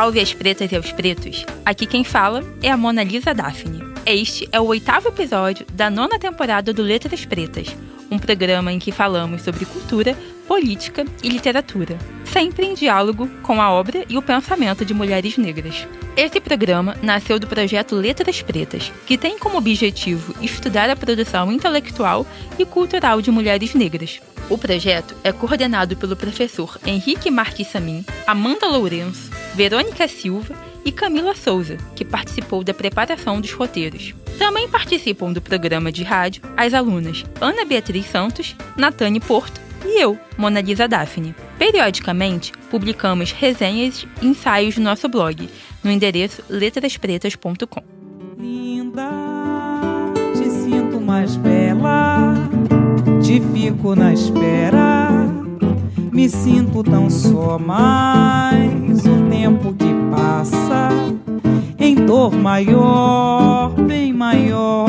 salve às pretas e aos pretos! Aqui quem fala é a Mona Lisa Daphne. Este é o oitavo episódio da nona temporada do Letras Pretas, um programa em que falamos sobre cultura, política e literatura, sempre em diálogo com a obra e o pensamento de mulheres negras. Esse programa nasceu do projeto Letras Pretas, que tem como objetivo estudar a produção intelectual e cultural de mulheres negras. O projeto é coordenado pelo professor Henrique Marques Samin, Amanda Lourenço, Verônica Silva e Camila Souza, que participou da preparação dos roteiros. Também participam do programa de rádio as alunas Ana Beatriz Santos, Natane Porto e eu, Mona Lisa Daphne. Periodicamente, publicamos resenhas e ensaios no nosso blog, no endereço letraspretas.com. Linda, te sinto mais bela, te fico na espera, me sinto tão só mais o tempo que passa, em dor maior, bem maior.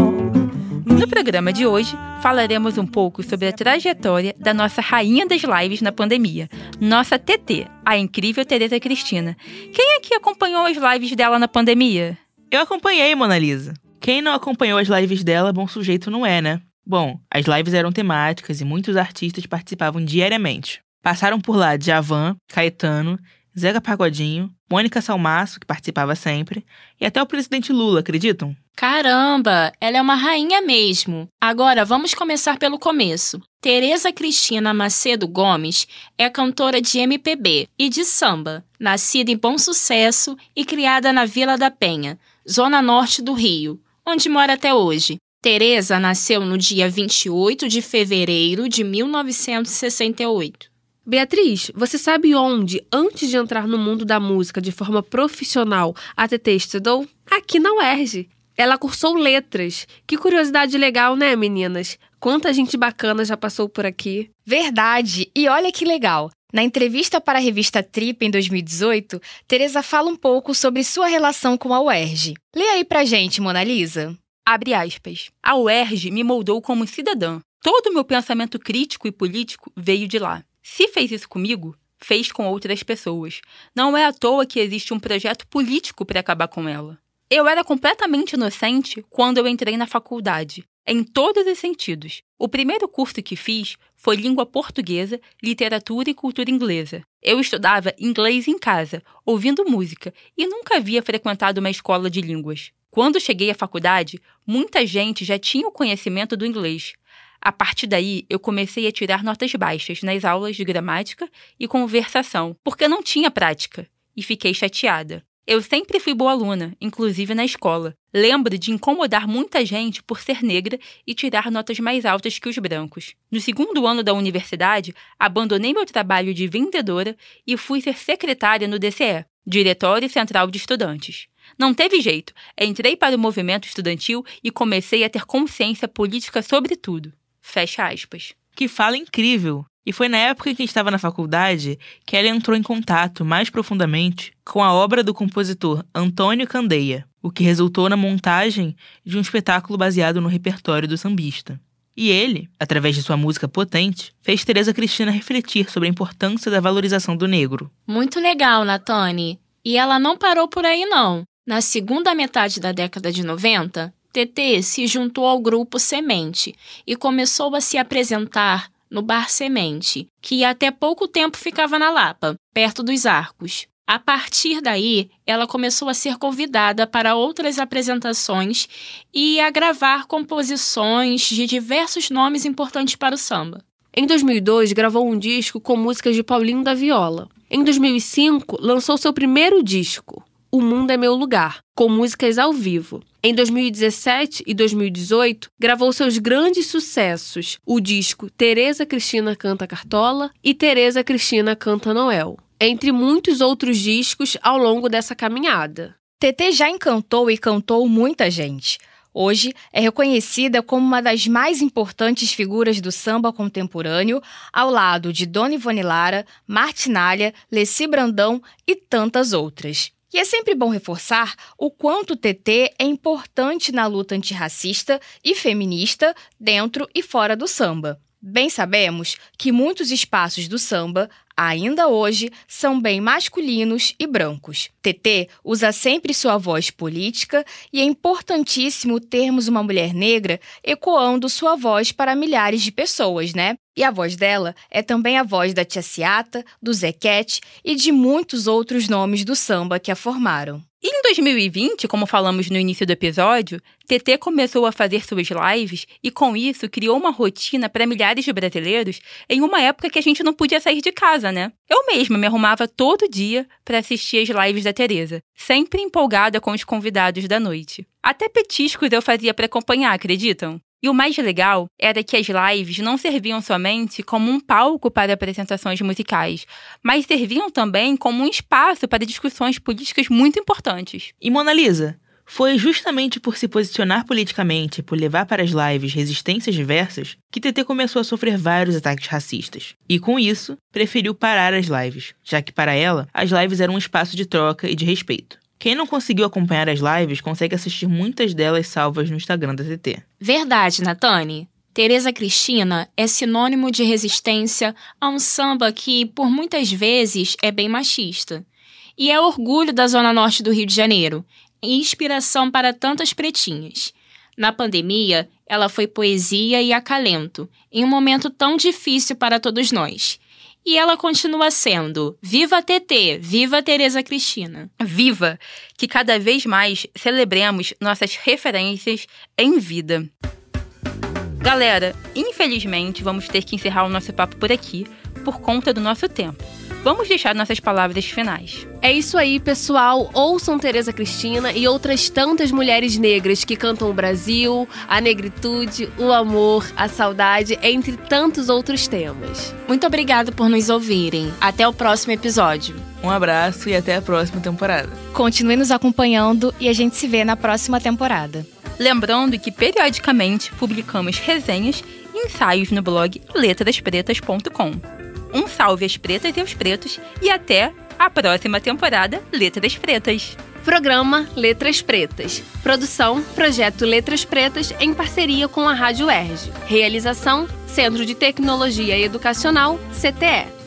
No programa de hoje, falaremos um pouco sobre a trajetória da nossa rainha das lives na pandemia, nossa TT, a incrível Tereza Cristina. Quem aqui acompanhou as lives dela na pandemia? Eu acompanhei, Mona Lisa. Quem não acompanhou as lives dela, bom sujeito não é, né? Bom, as lives eram temáticas e muitos artistas participavam diariamente. Passaram por lá Djavan, Caetano, Zeca Pagodinho, Mônica Salmaço, que participava sempre, e até o presidente Lula, acreditam? Caramba, ela é uma rainha mesmo. Agora vamos começar pelo começo. Tereza Cristina Macedo Gomes é cantora de MPB e de samba, nascida em Bom Sucesso e criada na Vila da Penha, zona norte do Rio, onde mora até hoje. Tereza nasceu no dia 28 de fevereiro de 1968. Beatriz, você sabe onde, antes de entrar no mundo da música de forma profissional, a TT estudou? Aqui na UERJ. Ela cursou letras. Que curiosidade legal, né, meninas? Quanta gente bacana já passou por aqui. Verdade! E olha que legal! Na entrevista para a revista Trip em 2018, Teresa fala um pouco sobre sua relação com a UERJ. Lê aí pra gente, Mona Lisa. Abre aspas. A UERJ me moldou como cidadã. Todo o meu pensamento crítico e político veio de lá. Se fez isso comigo, fez com outras pessoas. Não é à toa que existe um projeto político para acabar com ela. Eu era completamente inocente quando eu entrei na faculdade, em todos os sentidos. O primeiro curso que fiz foi língua portuguesa, literatura e cultura inglesa. Eu estudava inglês em casa, ouvindo música, e nunca havia frequentado uma escola de línguas. Quando cheguei à faculdade, muita gente já tinha o conhecimento do inglês, a partir daí, eu comecei a tirar notas baixas nas aulas de gramática e conversação, porque não tinha prática, e fiquei chateada. Eu sempre fui boa aluna, inclusive na escola. Lembro de incomodar muita gente por ser negra e tirar notas mais altas que os brancos. No segundo ano da universidade, abandonei meu trabalho de vendedora e fui ser secretária no DCE, Diretório Central de Estudantes. Não teve jeito, entrei para o movimento estudantil e comecei a ter consciência política sobre tudo. Fecha aspas. Que fala incrível! E foi na época em que estava na faculdade que ela entrou em contato mais profundamente com a obra do compositor Antônio Candeia, o que resultou na montagem de um espetáculo baseado no repertório do sambista. E ele, através de sua música potente, fez Teresa Cristina refletir sobre a importância da valorização do negro. Muito legal, Natane. E ela não parou por aí, não. Na segunda metade da década de 90, TT se juntou ao grupo Semente e começou a se apresentar no Bar Semente, que até pouco tempo ficava na Lapa, perto dos Arcos. A partir daí, ela começou a ser convidada para outras apresentações e a gravar composições de diversos nomes importantes para o samba. Em 2002, gravou um disco com músicas de Paulinho da Viola. Em 2005, lançou seu primeiro disco, o Mundo é Meu Lugar, com músicas ao vivo. Em 2017 e 2018, gravou seus grandes sucessos, o disco Tereza Cristina Canta Cartola e Tereza Cristina Canta Noel, entre muitos outros discos ao longo dessa caminhada. TT já encantou e cantou muita gente. Hoje é reconhecida como uma das mais importantes figuras do samba contemporâneo, ao lado de Dona Ivone Lara, Martinalha, Leci Brandão e tantas outras. E é sempre bom reforçar o quanto o TT é importante na luta antirracista e feminista dentro e fora do samba. Bem sabemos que muitos espaços do samba, ainda hoje, são bem masculinos e brancos. TT usa sempre sua voz política e é importantíssimo termos uma mulher negra ecoando sua voz para milhares de pessoas, né? E a voz dela é também a voz da Tia Ciata, do Zequete e de muitos outros nomes do samba que a formaram. E em 2020, como falamos no início do episódio, TT começou a fazer suas lives e, com isso, criou uma rotina para milhares de brasileiros em uma época que a gente não podia sair de casa, né? Eu mesma me arrumava todo dia para assistir as lives da Teresa, sempre empolgada com os convidados da noite. Até petiscos eu fazia para acompanhar, acreditam? E o mais legal era que as lives não serviam somente como um palco para apresentações musicais, mas serviam também como um espaço para discussões políticas muito importantes. E Mona Lisa, foi justamente por se posicionar politicamente e por levar para as lives resistências diversas que TT começou a sofrer vários ataques racistas. E com isso, preferiu parar as lives, já que para ela, as lives eram um espaço de troca e de respeito. Quem não conseguiu acompanhar as lives consegue assistir muitas delas salvas no Instagram da TT. Verdade, Natane. Tereza Cristina é sinônimo de resistência a um samba que, por muitas vezes, é bem machista. E é orgulho da Zona Norte do Rio de Janeiro, e inspiração para tantas pretinhas. Na pandemia, ela foi poesia e acalento, em um momento tão difícil para todos nós. E ela continua sendo Viva TT, Viva Tereza Cristina. Viva! Que cada vez mais celebremos nossas referências em vida. Galera, infelizmente vamos ter que encerrar o nosso papo por aqui, por conta do nosso tempo. Vamos deixar nossas palavras finais. É isso aí, pessoal. Ouçam Tereza Cristina e outras tantas mulheres negras que cantam o Brasil, a negritude, o amor, a saudade, entre tantos outros temas. Muito obrigada por nos ouvirem. Até o próximo episódio. Um abraço e até a próxima temporada. Continue nos acompanhando e a gente se vê na próxima temporada. Lembrando que periodicamente publicamos resenhas e ensaios no blog letraspretas.com. Um salve às pretas e aos pretos e até a próxima temporada Letras Pretas. Programa Letras Pretas. Produção Projeto Letras Pretas em parceria com a Rádio UERJ. Realização Centro de Tecnologia Educacional, CTE.